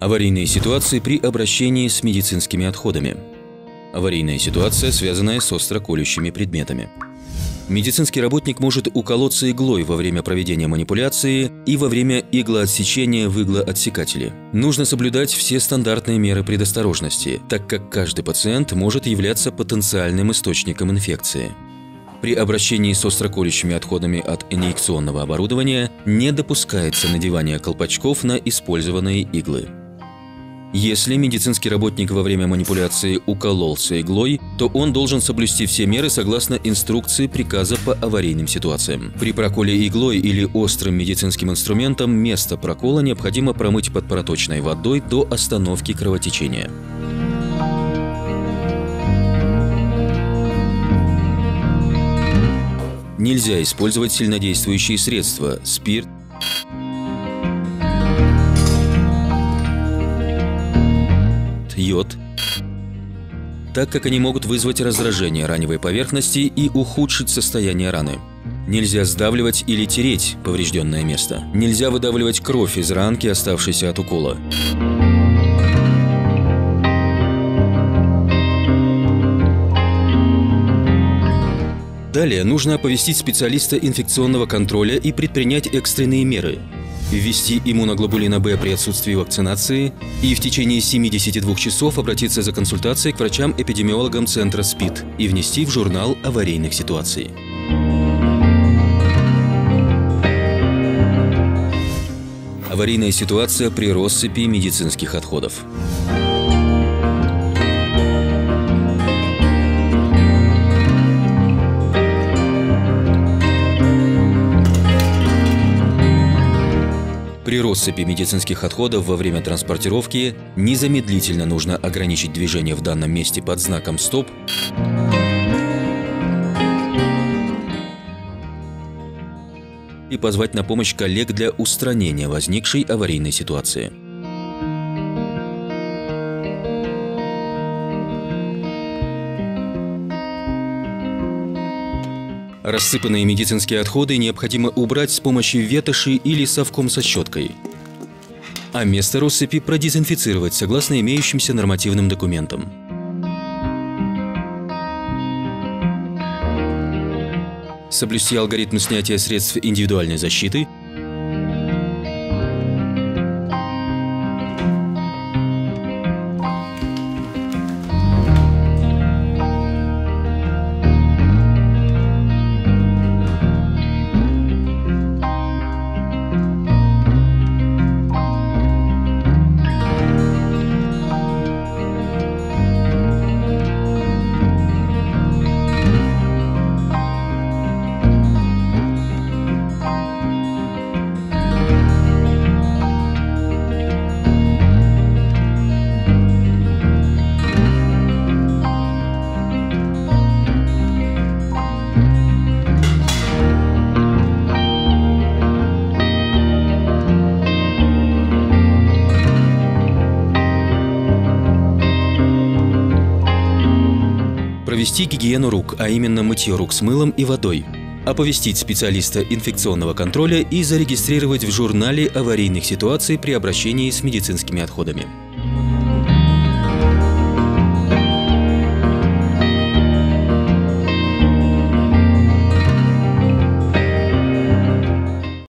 Аварийные ситуации при обращении с медицинскими отходами. Аварийная ситуация, связанная с остро колющими предметами. Медицинский работник может уколоться иглой во время проведения манипуляции и во время иглоотсечения в иглоотсекателе. Нужно соблюдать все стандартные меры предосторожности, так как каждый пациент может являться потенциальным источником инфекции. При обращении с остроколющими отходами от инъекционного оборудования не допускается надевание колпачков на использованные иглы. Если медицинский работник во время манипуляции укололся иглой, то он должен соблюсти все меры согласно инструкции приказа по аварийным ситуациям. При проколе иглой или острым медицинским инструментом место прокола необходимо промыть под проточной водой до остановки кровотечения. Нельзя использовать сильнодействующие средства – спирт, йод, так как они могут вызвать раздражение раневой поверхности и ухудшить состояние раны. Нельзя сдавливать или тереть поврежденное место. Нельзя выдавливать кровь из ранки, оставшейся от укола. Далее нужно оповестить специалиста инфекционного контроля и предпринять экстренные меры – ввести иммуноглобулина Б при отсутствии вакцинации и в течение 72 часов обратиться за консультацией к врачам-эпидемиологам Центра СПИД и внести в журнал аварийных ситуаций. Аварийная ситуация при россыпи медицинских отходов. При россыпи медицинских отходов во время транспортировки незамедлительно нужно ограничить движение в данном месте под знаком «Стоп» и позвать на помощь коллег для устранения возникшей аварийной ситуации. Рассыпанные медицинские отходы необходимо убрать с помощью ветоши или совком со щеткой. А место россыпи продезинфицировать согласно имеющимся нормативным документам. Соблюсти алгоритм снятия средств индивидуальной защиты – Провести гигиену рук, а именно мытье рук с мылом и водой. Оповестить специалиста инфекционного контроля и зарегистрировать в журнале аварийных ситуаций при обращении с медицинскими отходами.